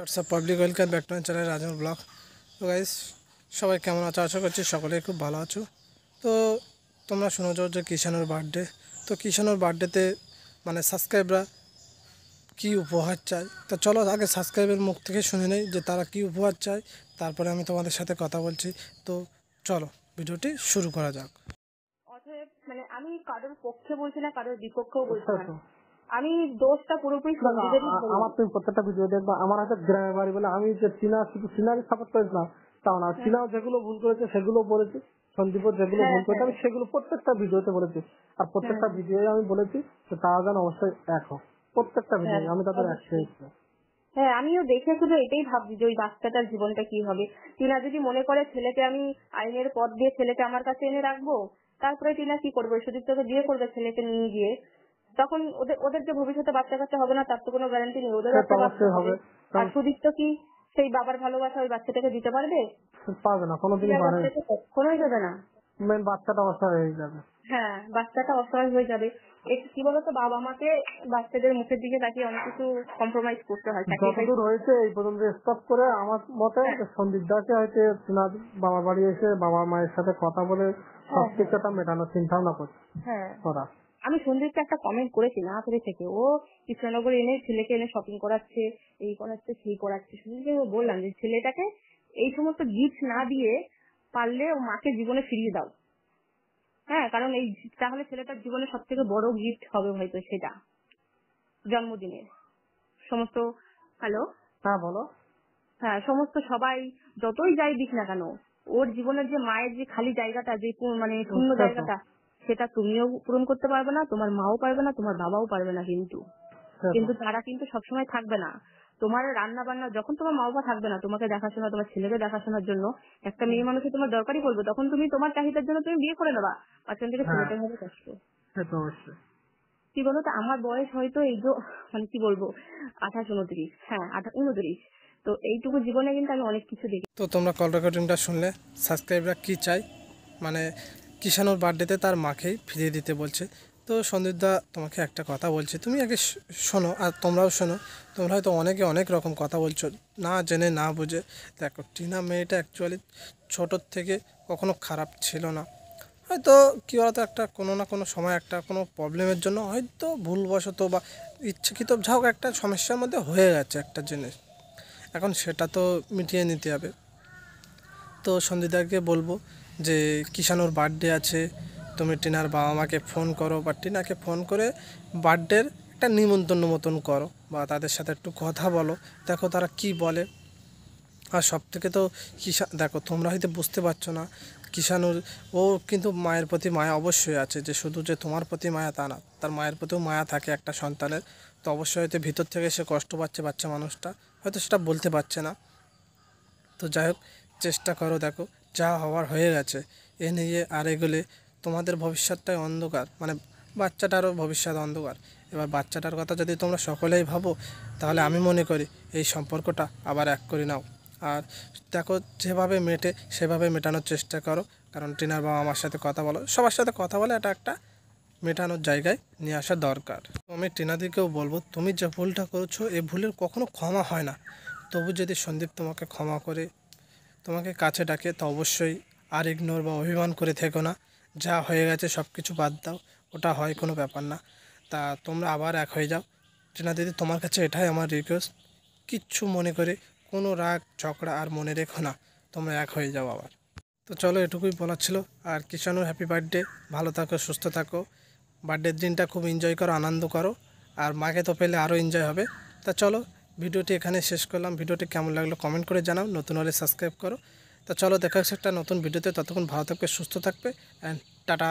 WhatsApp public welcome back to channel Rajan blog তো guys সবাই কেমন আছো? আশা করছি সকলেই খুব ভালো আছো। তো তোমরা শুনেছো যে কিষানোর বার্থডে তো কিষানোর বার্থডেতে মানে সাবস্ক্রাইবরা কী উপহার চায়? তো চলো আগে সাবস্ক্রাইবের মুখ থেকে শুনে নেই যে তারা কী উপহার চায়। তারপরে আমি তোমাদের সাথে কথা বলছি। তো চলো ভিডিওটি শুরু করা যাক। মানে আমি কারোর পক্ষে বলছি না কারোর বিপক্ষেও বলছি আচ্ছা, না আমি দোষটা পুরোপুরি। আমার তুমি প্রত্যেকটা ভিডিও দেখবা আমার হয়তো গ্রামের বাড়ি বলে আমি যে চীনা শুধু চীনারই সাপোর্ট করেছিলাম তাও না। চীনাও যেগুলো ভুল করেছে সেগুলো বলেছি। সন্দীপও যেগুলো ভুল করেছে আমি সেগুলো প্রত্যেকটা ভিডিওতে বলেছি। আর প্রত্যেকটা ভিডিও আমি বলেছি যে তারা যেন অবশ্যই এক হোক। প্রত্যেকটা ভিডিও আমি তাদের এক চেয়েছি হ্যাঁ আমিও দেখে শুধু এটাই ভাবছি যে ওই বাচ্চাটার জীবনটা কি হবে। টিনা যদি মনে করে ছেলেকে আমি আইনের পথ দিয়ে ছেলেকে আমার কাছে এনে রাখব তারপরে টিনা কি করবে? সুদীপ তোকে বিয়ে করবে ছেলেকে নিয়ে গিয়ে। তখন ওদের ওদের যে ভবিষ্যতে বাচ্চা কাচ্চা হবে না তার তো কোনো গ্যারান্টি নেই। ওদের অবশ্যই হবে। আর সুদীপ তো কি সেই বাবার ভালোবাসা ওই বাচ্চাটাকে দিতে পারবে? পারবে না পারে বাচ্চাকে দেবে না। মেন বাচ্চাটা অসহায় হয়ে যাবে। হ্যাঁ বাচ্চাটা অসহায় হয়ে যাবে। কি বলতো বাবা মাকে বাচ্চাদের মুখের দিকে তাকিয়ে অনেক কিছু কম্প্রোমাইজ করতে হয় যতদূর হয়েছে এই পর্যন্ত স্টপ করে আমার মতে সন্দীপ দাকে হয়তো চীনার বাবা বাড়ি এসে বাবা মায়ের সাথে কথা বলে সবকিছু একটা মেটানোর চিন্তা ভাবনা করছে। হ্যাঁ। আমি সন্দীপকে একটা কমেন্ট করেছি না করে থেকে। ও কৃষ্ণনগর এনে ছেলেকে এনে শপিং করাচ্ছে এই করাচ্ছে সেই করাচ্ছে। সন্দীপকে বললাম যে ছেলেটাকে এই সমস্ত গিফট না দিয়ে পারলে ও মাকে জীবনে ফিরিয়ে দাও। হ্যাঁ কারণ এই তাহলে ছেলেটার জীবনে সব থেকে বড় গিফট হবে হয়তো সেটা জন্মদিনের। সমস্ত হ্যালো হ্যাঁ বলো। হ্যাঁ সমস্ত সবাই যতই যাই দিক না কেন ওর জীবনের যে মায়ের যে খালি জায়গাটা যে মানে শূন্য জায়গাটা সেটা তুমিও পূরণ করতে পারবে না তোমার মাও পারবে না তোমার বাবাও পারবে না কিন্তু। কিন্তু তারা কিন্তু সবসময় থাকবে না। তোমার রান্না বান্না যখন তোমার মা বাবা থাকবে না তোমাকে দেখাশোনা তোমার ছেলেকে দেখাশোনার জন্য একটা মেয়ে মানুষের তোমার দরকারই পড়বে তখন তুমি তোমার চাহিদার জন্য তুমি বিয়ে করে নেবা। মাঝখান থেকে হ্যাঁ। ছেলেটার হবে কষ্ট। কি বলতো আমার বয়স হয়তো এই যে মানে কি বলব আঠাশ উনত্রিশ। হ্যাঁ আঠাশ উনত্রিশ। তো এইটুকু জীবনে কিন্তু আমি অনেক কিছু দেখি। তো তোমরা কল রেকর্ডিংটা শুনলে সাবস্ক্রাইবরা কী চাই? মানে কিষানোর বার্থডেতে তার মাকেই ফিরিয়ে দিতে বলছে। তো সন্দীপদা তোমাকে একটা কথা বলছে। তুমি আগে শোনো আর তোমরাও শোনো। তোমরা হয়তো অনেকে অনেক রকম কথা বলছো। না জেনে, না বুঝে। দেখো, টিনা মেয়েটা অ্যাকচুয়ালি ছোটোর থেকে কখনো খারাপ ছিল না। হয়তো কী বলতো, একটা কোনো না কোনো সময় একটা কোনো প্রবলেমের জন্য হয়তো ভুলবশত বা ইচ্ছাকৃত যা হোক একটা সমস্যার মধ্যে হয়ে গেছে একটা জিনিস। এখন সেটা তো মিটিয়ে নিতে হবে। তো সন্দীদাকে বলব যে কিষানোর বার্থডে আছে, তুমি টিনার বাবা মাকে ফোন করো বা টিনাকে ফোন করে বার্থডের একটা নিমন্ত্রণ মতন করো বা তাদের সাথে একটু কথা বলো। দেখো তারা কি বলে। আর সব থেকে তো কিষা, দেখো তোমরা হয়তো বুঝতে পারছ না কিষানুর ও কিন্তু মায়ের প্রতি মায়া অবশ্যই আছে যে শুধু যে তোমার প্রতি মায়া তা না, তার মায়ের প্রতিও মায়া থাকে একটা সন্তানের। তো অবশ্যই হয়তো ভিতর থেকে সে কষ্ট পাচ্ছে বাচ্চা মানুষটা, হয়তো সেটা বলতে পারছে না। তো যাই হোক চেষ্টা করো, দেখো, যা হওয়ার হয়ে গেছে। এ নিয়ে আর এগুলে তোমাদের ভবিষ্যৎটাই অন্ধকার মানে বাচ্চাটারও ভবিষ্যৎ অন্ধকার। এবার বাচ্চাটার কথা যদি তোমরা সকলেই ভাবো, তাহলে আমি মনে করি এই সম্পর্কটা আবার এক করে নাও। আর দেখো, যেভাবে মেটে, সেভাবে মেটানোর চেষ্টা করো, কারণ টিনার বাবা আমার সাথে কথা বলো, সবার সাথে কথা বলে এটা একটা মেটানোর জায়গায় নিয়ে আসা দরকার। আমি টিনাদিকেও বলব, তুমি যে ভুলটা করছ এই ভুলের কখনো ক্ষমা হয় না। তবু যদি সন্দীপ তোমাকে ক্ষমা করে তোমাকে কাছে ডাকে, তো অবশ্যই আর ইগনোর বা অভিমান করে থেকো না। যা হয়ে গেছে সব কিছু বাদ দাও, ওটা হয় কোনো ব্যাপার না। তা তোমরা আবার এক হয়ে যাও। টিনা দিদি, তোমার কাছে এটাই আমার রিকোয়েস্ট কিচ্ছু মনে করে কোনো রাগ, ঝগড়া আর মনে রেখো না। তোমরা এক হয়ে যাও আবার। তো চলো এটুকুই বলার ছিল। আর কিষানুর হ্যাপি বার্থডে ভালো থাকো, সুস্থ থাকো। বার্থডের দিনটা খুব এনজয় করো, আনন্দ করো। আর মাকে তো পেলে আরও এনজয় হবে। তা চলো ভিডিওটি এখানে শেষ করলাম। ভিডিওটি কেমন লাগল কমেন্ট করে জানাও। নতুন হলে সাবস্ক্রাইব করো। তা চলো দেখা হচ্ছে একটা নতুন ভিডিওতে। ততক্ষণ ভালো থাকবে, সুস্থ থাকবে অ্যান্ড টাটা।